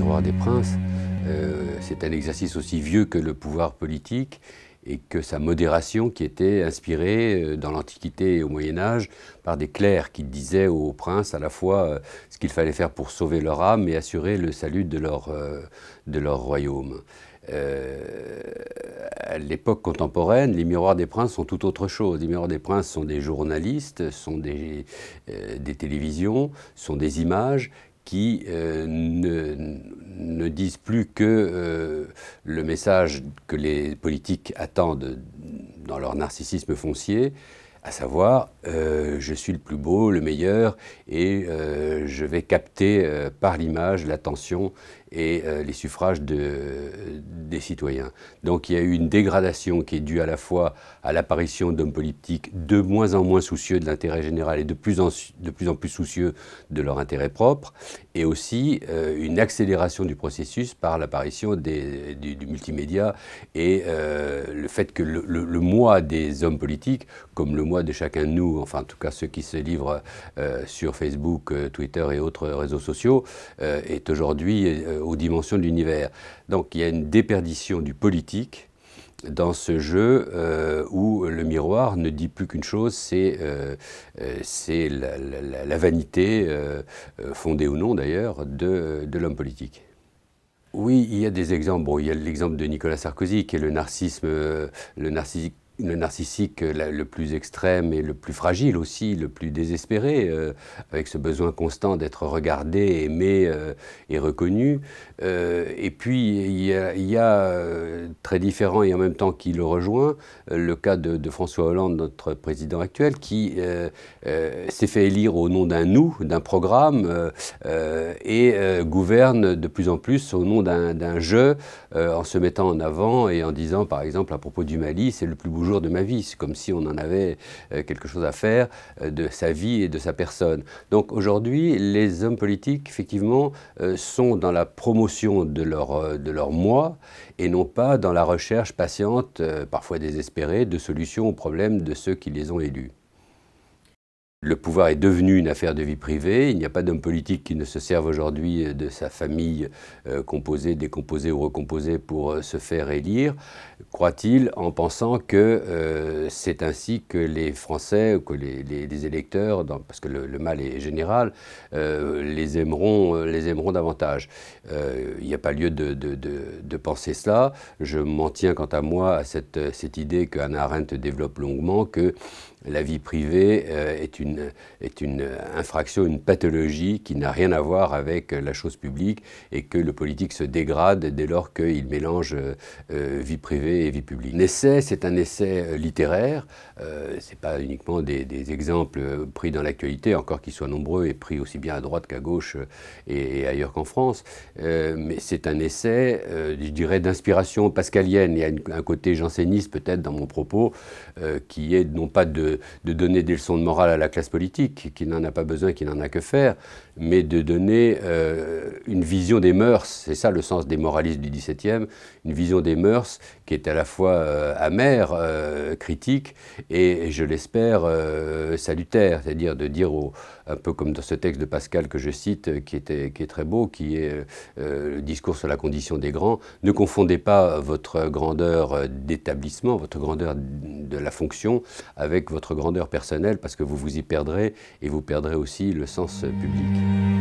Miroir des Princes, euh, c'est un exercice aussi vieux que le pouvoir politique et que sa modération qui était inspirée euh, dans l'Antiquité et au Moyen Âge par des clercs qui disaient aux princes à la fois euh, ce qu'il fallait faire pour sauver leur âme et assurer le salut de leur, de leur royaume. à l'époque contemporaine, les miroirs des princes sont tout autre chose. Les miroirs des princes sont des journalistes, sont des, des télévisions, sont des images qui euh, ne, disent plus que euh, le message que les politiques attendent dans leur narcissisme foncier, à savoir euh, je suis le plus beau, le meilleur, et je vais capter par l'image l'attention et les suffrages des citoyens. Donc il y a eu une dégradation qui est due à la fois à l'apparition d'hommes politiques de moins en moins soucieux de l'intérêt général et de plus, en, de plus en plus soucieux de leur intérêt propre, et aussi euh, une accélération du processus par l'apparition du, multimédia et euh, le fait que le, le, moi des hommes politiques, comme le moi de chacun de nous, enfin en tout cas ceux qui se livrent euh, sur Facebook, Twitter et autres réseaux sociaux, est aujourd'hui aux dimensions de l'univers. Donc il y a une déperdition du politique dans ce jeu euh, où le miroir ne dit plus qu'une chose, c'est euh, euh, la, vanité, fondée ou non d'ailleurs, de, de l'homme politique. Oui, il y a des exemples. Bon, il y a l'exemple de Nicolas Sarkozy, qui est le narcissisme, le narcissisme le narcissique le plus extrême et le plus fragile aussi, le plus désespéré, euh, avec ce besoin constant d'être regardé, aimé euh, et reconnu. Euh, et puis il y a, très différent et en même temps qui le rejoint, le cas de, François Hollande, notre président actuel, qui s'est fait élire au nom d'un nous, d'un programme, et gouverne de plus en plus au nom d'un jeu, en se mettant en avant et en disant par exemple à propos du Mali, c'est le plus beau de ma vie. C'est comme si on en avait euh, quelque chose à faire euh, de sa vie et de sa personne. Donc aujourd'hui, les hommes politiques, effectivement, euh, sont dans la promotion de leur, de leur moi et non pas dans la recherche patiente, parfois désespérée, de solutions aux problèmes de ceux qui les ont élus. Le pouvoir est devenu une affaire de vie privée. Il n'y a pas d'homme politique qui ne se serve aujourd'hui de sa famille euh, composée, décomposée ou recomposée pour euh, se faire élire, croit-il, en pensant que euh, c'est ainsi que les Français ou que les, électeurs, parce que le, mal est général, les, aimeront, les aimeront davantage? il n'y a pas lieu de, penser cela. Je m'en tiens quant à moi à cette, idée que Hannah Arendt développe longuement, que la vie privée euh, est, une, est une infraction, une pathologie qui n'a rien à voir avec la chose publique et que le politique se dégrade dès lors qu'il mélange euh, vie privée et vie publique. L'essai, c'est un essai euh, littéraire, ce n'est pas uniquement des, exemples pris dans l'actualité, encore qu'ils soient nombreux et pris aussi bien à droite qu'à gauche et, ailleurs qu'en France, mais c'est un essai, je dirais, d'inspiration pascalienne. Il y a un côté janséniste peut-être dans mon propos, qui est non pas de de, donner des leçons de morale à la classe politique, qui n'en a pas besoin, qui n'en a que faire, mais de donner euh, une vision des mœurs, c'est ça le sens des moralistes du XVIIe, une vision des mœurs qui est à la fois euh, amère, euh, critique et, je l'espère, salutaire, c'est-à-dire de dire, un peu comme dans ce texte de Pascal que je cite, qui, qui est très beau, qui est le discours sur la condition des grands, ne confondez pas votre grandeur d'établissement, votre grandeur de la fonction avec votre grandeur personnelle parce que vous vous y perdrez et vous perdrez aussi le sens public.